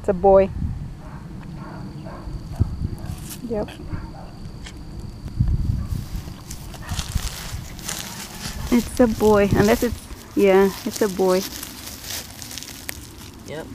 It's a boy. Yep. It's a boy, unless it's, yeah, it's a boy. Yep.